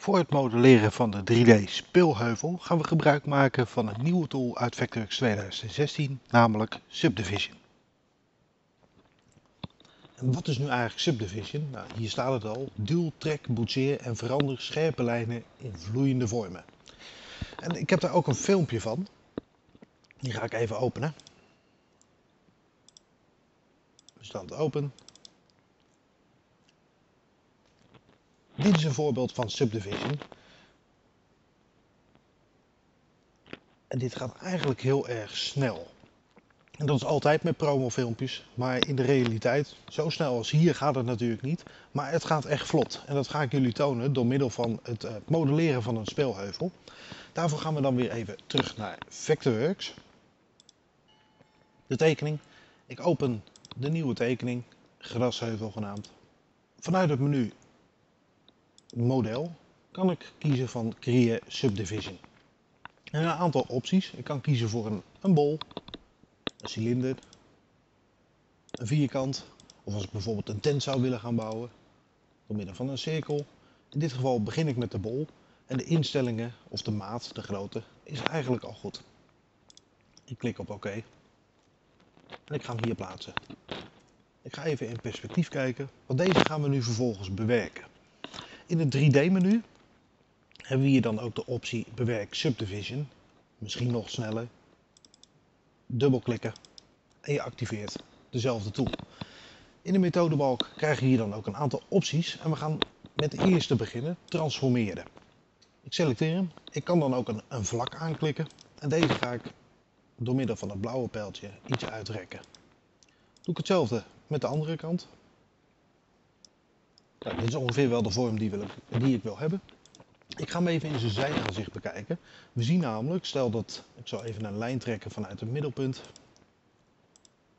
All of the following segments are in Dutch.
Voor het modelleren van de 3D speelheuvel gaan we gebruik maken van een nieuwe tool uit Vectorworks 2016, namelijk Subdivision. En wat is nu eigenlijk Subdivision? Nou, hier staat het al. Duw, trek, boetseer en verander scherpe lijnen in vloeiende vormen. En ik heb daar ook een filmpje van. Die ga ik even openen. Bestand open. Dit is een voorbeeld van subdivision. En dit gaat eigenlijk heel erg snel. En dat is altijd met promofilmpjes, maar in de realiteit, zo snel als hier gaat het natuurlijk niet. Maar het gaat echt vlot. En dat ga ik jullie tonen door middel van het eh, modelleren van een speelheuvel. Daarvoor gaan we dan weer even terug naar Vectorworks. De tekening. Ik open de nieuwe tekening, grasheuvel genaamd. Vanuit het menu model kan ik kiezen van Create Subdivision. En een aantal opties. Ik kan kiezen voor een, een bol, een cilinder, een vierkant. Of als ik bijvoorbeeld een tent zou willen gaan bouwen, door middel van een cirkel. In dit geval begin ik met de bol. En de instellingen, of de maat, de grootte, is eigenlijk al goed. Ik klik op oké. En ik ga hem hier plaatsen. Ik ga even in perspectief kijken, want deze gaan we nu vervolgens bewerken. In het 3D-menu hebben we hier dan ook de optie bewerk subdivision. Misschien nog sneller. Dubbelklikken en je activeert dezelfde tool. In de methodebalk krijg je hier dan ook een aantal opties en we gaan met de eerste beginnen, transformeren. Ik selecteer hem. Ik kan dan ook een, een vlak aanklikken en deze ga ik door middel van het blauwe pijltje iets uitrekken. Doe ik hetzelfde met de andere kant. Nou, dit is ongeveer wel de vorm die, die ik wil hebben. Ik ga hem even in zijn zijaanzicht bekijken. We zien namelijk, stel dat, ik zal even een lijn trekken vanuit het middelpunt,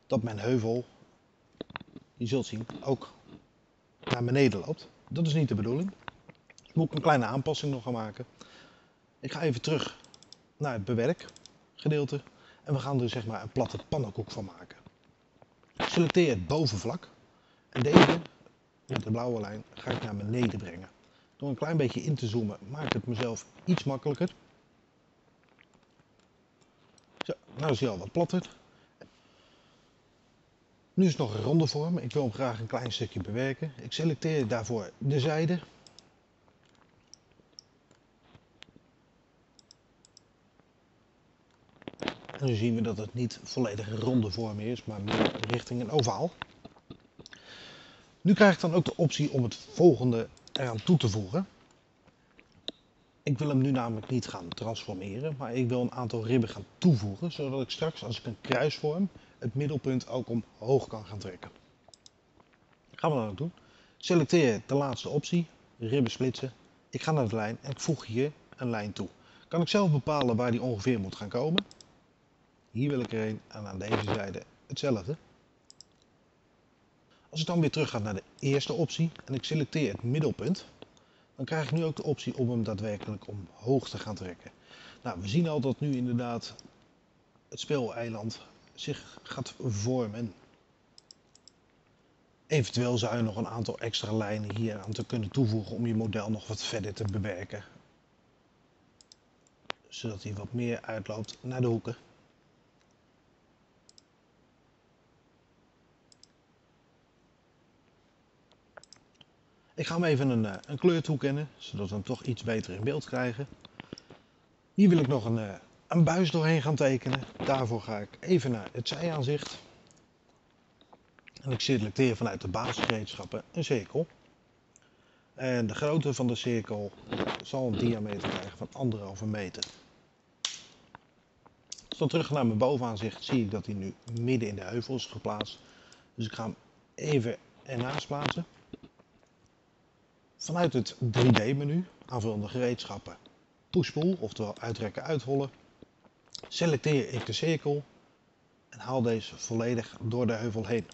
dat mijn heuvel, je zult zien, ook naar beneden loopt. Dat is niet de bedoeling. Moet ik een kleine aanpassing nog gaan maken. Ik ga even terug naar het bewerk gedeelte en we gaan er zeg maar een platte pannenkoek van maken. Selecteer het bovenvlak en deze de blauwe lijn ga ik naar beneden brengen. Door een klein beetje in te zoomen maakt het mezelf iets makkelijker. Zo, nou is hij al wat platter. Nu is het nog een ronde vorm. Ik wil hem graag een klein stukje bewerken. Ik selecteer daarvoor de zijde. Nu zien we dat het niet volledig een ronde vorm is, maar meer richting een ovaal. Nu krijg ik dan ook de optie om het volgende eraan toe te voegen. Ik wil hem nu namelijk niet gaan transformeren, maar ik wil een aantal ribben gaan toevoegen, zodat ik straks als ik een kruis vorm, het middelpunt ook omhoog kan gaan trekken. Gaan we dan ook doen. Selecteer de laatste optie, ribben splitsen. Ik ga naar de lijn en ik voeg hier een lijn toe. Kan ik zelf bepalen waar die ongeveer moet gaan komen. Hier wil ik er een en aan deze zijde hetzelfde. Als ik dan weer terug ga naar de eerste optie en ik selecteer het middelpunt, dan krijg ik nu ook de optie om hem daadwerkelijk omhoog te gaan trekken. Nou, we zien al dat nu inderdaad het speeleiland zich gaat vormen. Eventueel zou je nog een aantal extra lijnen hier aan te kunnen toevoegen om je model nog wat verder te bewerken. Zodat hij wat meer uitloopt naar de hoeken. Ik ga hem even een, eh, een kleur toekennen, zodat we hem toch iets beter in beeld krijgen. Hier wil ik nog een, eh, een buis doorheen gaan tekenen. Daarvoor ga ik even naar het zijaanzicht. En ik selecteer vanuit de basisgereedschappen een cirkel. En de grootte van de cirkel zal een diameter krijgen van anderhalve meter. Als dan terug naar mijn bovenaanzicht zie ik dat hij nu midden in de heuvel is geplaatst. Dus ik ga hem even ernaast plaatsen. Vanuit het 3D-menu, aanvullende gereedschappen, pushpull, oftewel uitrekken, uithollen, selecteer ik de cirkel en haal deze volledig door de heuvel heen.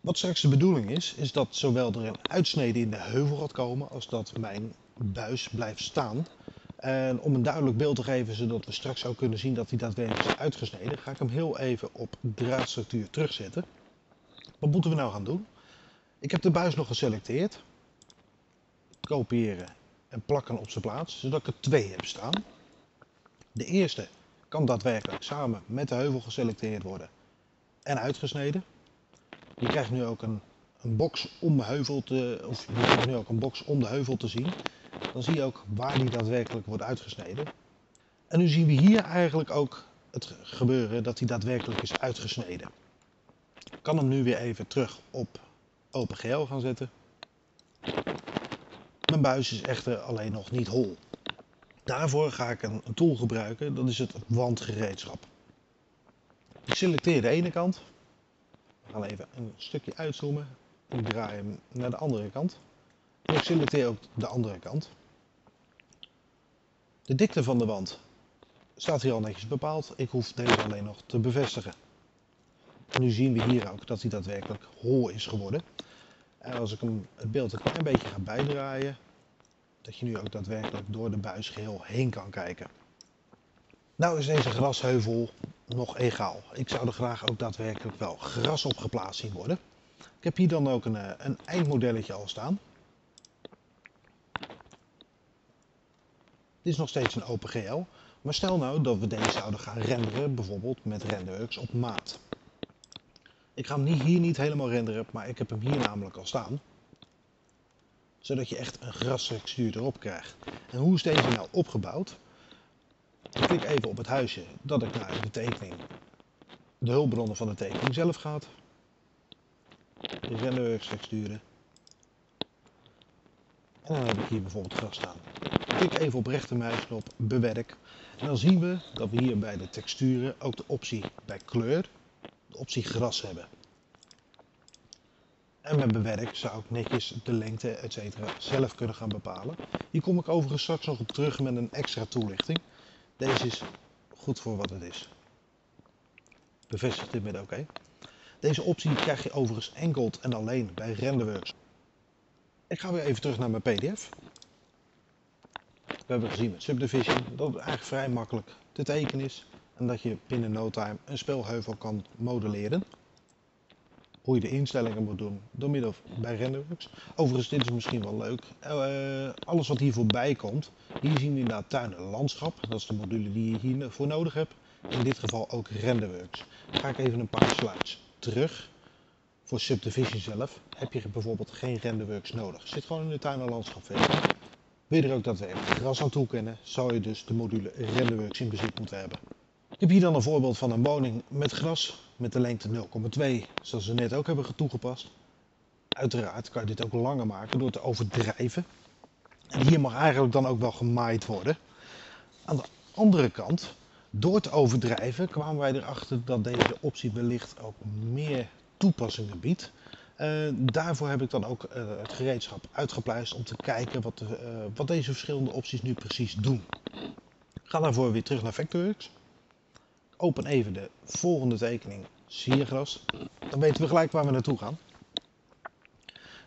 Wat straks de bedoeling is, is dat zowel er een uitsnede in de heuvel gaat komen als dat mijn buis blijft staan. En om een duidelijk beeld te geven, zodat we straks ook kunnen zien dat hij daadwerkelijk is uitgesneden, ga ik hem heel even op draadstructuur terugzetten. Wat moeten we nou gaan doen? Ik heb de buis nog geselecteerd. Kopiëren en plakken op zijn plaats, zodat ik er twee heb staan. De eerste kan daadwerkelijk samen met de heuvel geselecteerd worden en uitgesneden. Je krijgt nu ook een, een box om de heuvel te, of je krijgt nu ook een box om de heuvel te zien. Dan zie je ook waar die daadwerkelijk wordt uitgesneden. En nu zien we hier eigenlijk ook het gebeuren dat hij daadwerkelijk is uitgesneden. Ik kan hem nu weer even terug op OpenGL gaan zetten. Mijn buis is echter alleen nog niet hol. Daarvoor ga ik een, tool gebruiken, dat is het wandgereedschap. Ik selecteer de ene kant. We gaan even een stukje uitzoomen. Ik draai hem naar de andere kant. Ik selecteer ook de andere kant. De dikte van de wand staat hier al netjes bepaald. Ik hoef deze alleen nog te bevestigen. Nu zien we hier ook dat hij daadwerkelijk hol is geworden. En als ik hem het beeld een klein beetje ga bijdraaien, dat je nu ook daadwerkelijk door de buis geheel heen kan kijken. Nou is deze grasheuvel nog egaal. Ik zou er graag ook daadwerkelijk wel gras op geplaatst zien worden. Ik heb hier dan ook een, eh, een eindmodelletje al staan. Dit is nog steeds een OpenGL, maar stel nou dat we deze zouden gaan renderen, bijvoorbeeld met RenderWorks op maat. Ik ga hem hier niet helemaal renderen, maar ik heb hem hier namelijk al staan. Zodat je echt een grastextuur erop krijgt. En hoe is deze nou opgebouwd? Ik klik even op het huisje dat ik naar de tekening, de hulpbronnen van de tekening zelf gaat. De renderworks texturen. En dan heb ik hier bijvoorbeeld gras staan. Ik klik even op rechtermuisknop, bewerk. En dan zien we dat we hier bij de texturen ook de optie bij kleur optie gras hebben. En met bewerk zou ik netjes de lengte etc. zelf kunnen gaan bepalen. Hier kom ik overigens straks nog op terug met een extra toelichting. Deze is goed voor wat het is. Bevestig dit met oké. Deze optie krijg je overigens enkel en alleen bij Renderworks. Ik ga weer even terug naar mijn pdf. We hebben gezien met Subdivision dat het eigenlijk vrij makkelijk te tekenen is dat je binnen no time een spelheuvel kan modelleren. Hoe je de instellingen moet doen door middel bij RenderWorks. Overigens, dit is misschien wel leuk. Uh, alles wat hier voorbij komt. Hier zien we inderdaad tuin en landschap. Dat is de module die je hiervoor nodig hebt. In dit geval ook RenderWorks. Ga ik even een paar slides terug. Voor Subdivision zelf heb je bijvoorbeeld geen RenderWorks nodig. Zit gewoon in de tuin en landschap verder. Wil je er ook daadwerkelijk gras aan toekennen, zou je dus de module RenderWorks in bezit moeten hebben. Heb hier dan een voorbeeld van een woning met gras met de lengte 0,2, zoals we net ook hebben toegepast. Uiteraard kan je dit ook langer maken door te overdrijven. En hier mag eigenlijk dan ook wel gemaaid worden. Aan de andere kant, door te overdrijven kwamen wij erachter dat deze optie wellicht ook meer toepassingen biedt. Uh, daarvoor heb ik dan ook uh, het gereedschap uitgepluist om te kijken wat, uh, wat deze verschillende opties nu precies doen. Ga daarvoor weer terug naar Vectorworks open even de volgende tekening siergras. Dan weten we gelijk waar we naartoe gaan.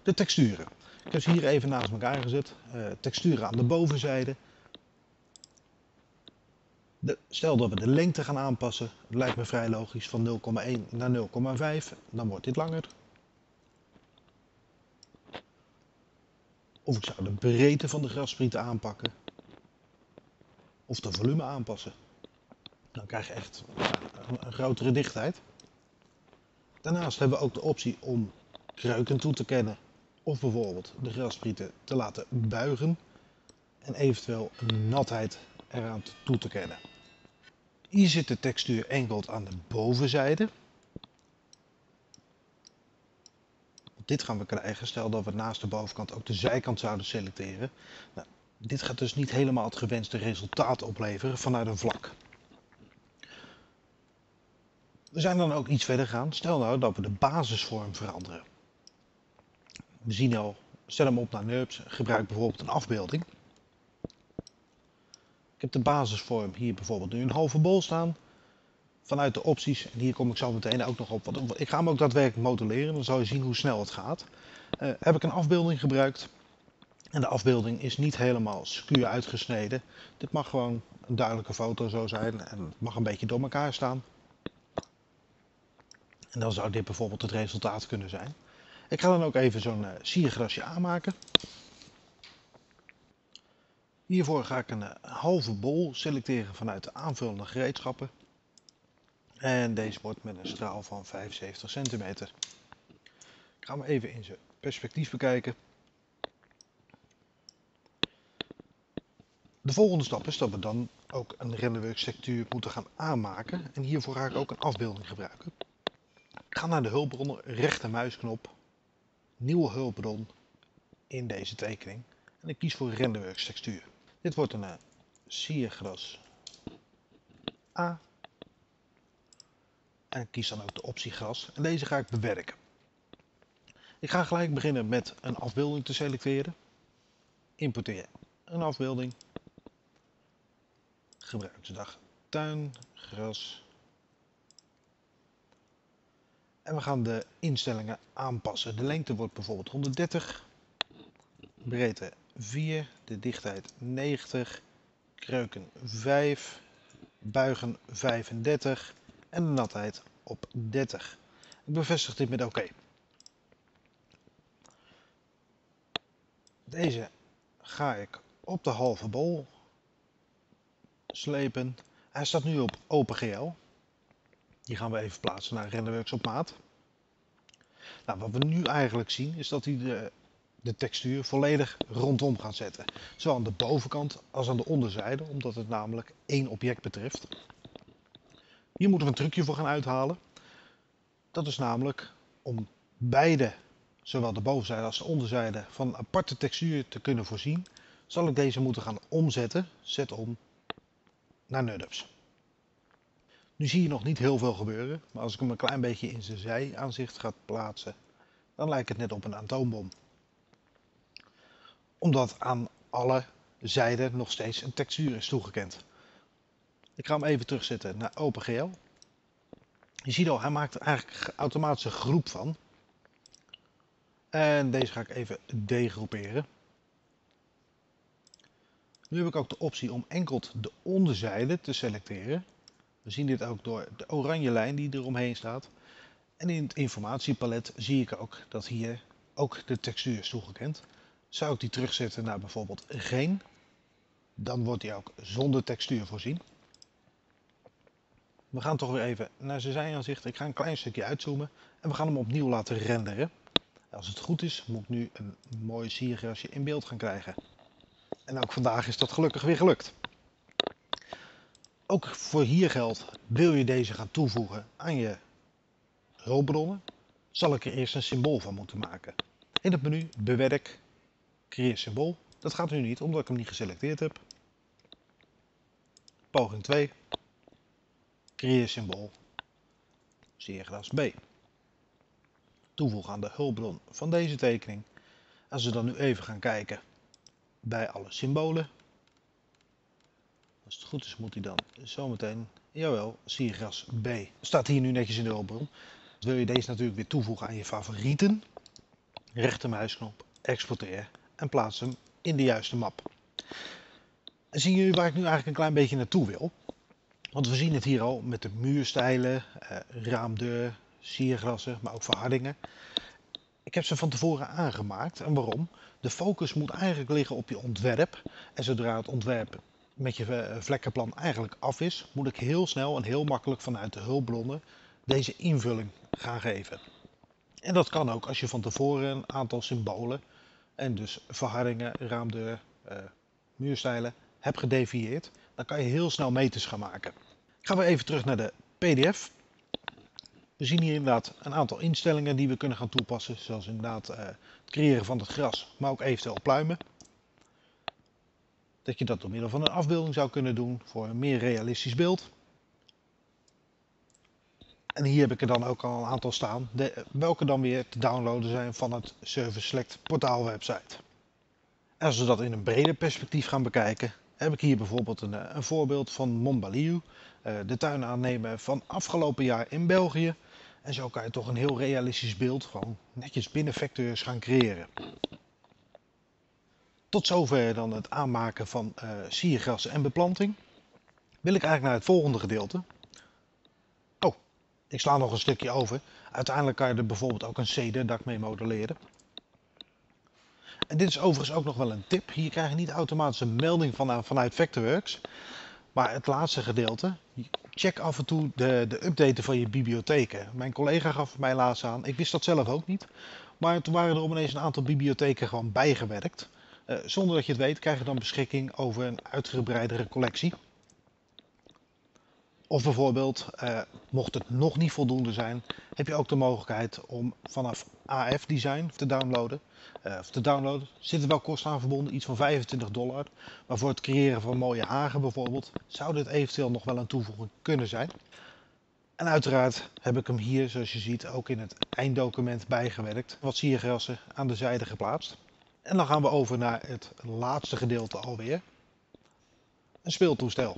De texturen. Ik heb ze hier even naast elkaar gezet. Uh, texturen aan de bovenzijde. De, stel dat we de lengte gaan aanpassen. Het lijkt me vrij logisch van 0,1 naar 0,5. Dan wordt dit langer. Of ik zou de breedte van de grassprieten aanpakken. Of de volume aanpassen. Dan krijg je echt een grotere dichtheid. Daarnaast hebben we ook de optie om kreuken toe te kennen of bijvoorbeeld de grasprieten te laten buigen en eventueel natheid eraan toe te kennen. Hier zit de textuur enkel aan de bovenzijde. Dit gaan we krijgen, stel dat we naast de bovenkant ook de zijkant zouden selecteren. Nou, dit gaat dus niet helemaal het gewenste resultaat opleveren vanuit een vlak. We zijn dan ook iets verder gegaan. Stel nou dat we de basisvorm veranderen. We zien al, stel hem op naar NURBS, gebruik bijvoorbeeld een afbeelding. Ik heb de basisvorm hier bijvoorbeeld nu een halve bol staan. Vanuit de opties, en hier kom ik zo meteen ook nog op, want ik ga hem ook daadwerkelijk modelleren, dan zal je zien hoe snel het gaat. Uh, heb ik een afbeelding gebruikt. En de afbeelding is niet helemaal scuur uitgesneden. Dit mag gewoon een duidelijke foto zo zijn en het mag een beetje door elkaar staan. En dan zou dit bijvoorbeeld het resultaat kunnen zijn. Ik ga dan ook even zo'n uh, siergrasje aanmaken. Hiervoor ga ik een uh, halve bol selecteren vanuit de aanvullende gereedschappen. En deze wordt met een straal van 75 centimeter. Ik ga hem even in zijn perspectief bekijken. De volgende stap is dat we dan ook een renderworks textuur moeten gaan aanmaken. En hiervoor ga ik ook een afbeelding gebruiken. Ga naar de hulpbron, rechter muisknop, nieuwe hulpbron in deze tekening. En ik kies voor renderworks textuur. Dit wordt een uh, siergras A. En ik kies dan ook de optie gras. En deze ga ik bewerken. Ik ga gelijk beginnen met een afbeelding te selecteren. Importeer een afbeelding. Gebruiksdag tuin, gras. En we gaan de instellingen aanpassen. De lengte wordt bijvoorbeeld 130. Breedte 4. De dichtheid 90. Kreuken 5. Buigen 35. En de natheid op 30. Ik bevestig dit met oké. Deze ga ik op de halve bol slepen. Hij staat nu op OpenGL. Die gaan we even plaatsen naar Renderworks op maat. Nou, wat we nu eigenlijk zien is dat hij de, de textuur volledig rondom gaat zetten. Zowel aan de bovenkant als aan de onderzijde, omdat het namelijk één object betreft. Hier moeten we een trucje voor gaan uithalen. Dat is namelijk om beide, zowel de bovenzijde als de onderzijde, van aparte textuur te kunnen voorzien, zal ik deze moeten gaan omzetten, zet om, naar Nudups. Nu zie je nog niet heel veel gebeuren, maar als ik hem een klein beetje in zijn zijaanzicht ga plaatsen, dan lijkt het net op een atoombom. Omdat aan alle zijden nog steeds een textuur is toegekend. Ik ga hem even terugzetten naar OpenGL. Je ziet al, hij maakt er eigenlijk automatisch een groep van. En deze ga ik even degroeperen. Nu heb ik ook de optie om enkel de onderzijde te selecteren. We zien dit ook door de oranje lijn die eromheen staat. En in het informatiepalet zie ik ook dat hier ook de textuur is toegekend. Zou ik die terugzetten naar bijvoorbeeld geen, dan wordt die ook zonder textuur voorzien. We gaan toch weer even naar zijn zijaanzicht. Ik ga een klein stukje uitzoomen en we gaan hem opnieuw laten renderen. Als het goed is, moet ik nu een mooi siergrasje in beeld gaan krijgen. En ook vandaag is dat gelukkig weer gelukt. Ook voor hier geldt, wil je deze gaan toevoegen aan je hulpbronnen, zal ik er eerst een symbool van moeten maken. In het menu bewerk, creëer symbool. Dat gaat nu niet, omdat ik hem niet geselecteerd heb. Poging 2, creëer symbool, siergras B. Toevoegen aan de hulpbron van deze tekening. Als we dan nu even gaan kijken bij alle symbolen. Als het goed is moet hij dan zometeen, jawel, siergras B. Staat hier nu netjes in de hulpbron. Wil je deze natuurlijk weer toevoegen aan je favorieten. Rechtermuisknop, exporteer en plaats hem in de juiste map. En zien jullie waar ik nu eigenlijk een klein beetje naartoe wil? Want we zien het hier al met de muurstijlen, eh, raamdeur, siergrassen, maar ook verhardingen. Ik heb ze van tevoren aangemaakt. En waarom? De focus moet eigenlijk liggen op je ontwerp. En zodra het ontwerp met je eh, vlekkenplan eigenlijk af is, moet ik heel snel en heel makkelijk vanuit de hulpbronnen deze invulling gaan geven. En dat kan ook als je van tevoren een aantal symbolen en dus verhardingen, raamdeur, uh, muurstijlen hebt gedefinieerd. Dan kan je heel snel meters gaan maken. Ik ga weer even terug naar de PDF. We zien hier inderdaad een aantal instellingen die we kunnen gaan toepassen. Zoals inderdaad uh, het creëren van het gras, maar ook eventueel pluimen. Dat je dat door middel van een afbeelding zou kunnen doen voor een meer realistisch beeld. En hier heb ik er dan ook al een aantal staan, welke dan weer te downloaden zijn van het Service Select portaal website. als we dat in een breder perspectief gaan bekijken, heb ik hier bijvoorbeeld een, eh, een voorbeeld van Montbalieu, uh, de tuin aannemen van afgelopen jaar in België. En zo kan je toch een heel realistisch beeld gewoon netjes binnen vecteurs gaan creëren. Tot zover dan het aanmaken van uh, siergrassen en beplanting. Wil ik eigenlijk naar het volgende gedeelte. Oh, Ik sla nog een stukje over. Uiteindelijk kan je er bijvoorbeeld ook een CD-dak mee modelleren. En dit is overigens ook nog wel een tip. Hier krijg je niet automatisch een melding van, vanuit Vectorworks. Maar het laatste gedeelte, check af en toe de, de updaten van je bibliotheken. Mijn collega gaf mij laatst aan, ik wist dat zelf ook niet. Maar toen waren er ineens een aantal bibliotheken gewoon bijgewerkt. Uh, zonder dat je het weet krijg je dan beschikking over een uitgebreidere collectie. Of bijvoorbeeld, uh, mocht het nog niet voldoende zijn, heb je ook de mogelijkheid om vanaf AF Design te downloaden. Uh, of te downloaden. Zitten wel kosten aan verbonden, iets van 25 dollar. Maar voor het creëren van mooie hagen bijvoorbeeld, zou dit eventueel nog wel een toevoeging kunnen zijn. En uiteraard heb ik hem hier, zoals je ziet, ook in het einddocument bijgewerkt. Wat siergrassen aan de zijde geplaatst. En dan gaan we over naar het laatste gedeelte alweer. Een speeltoestel.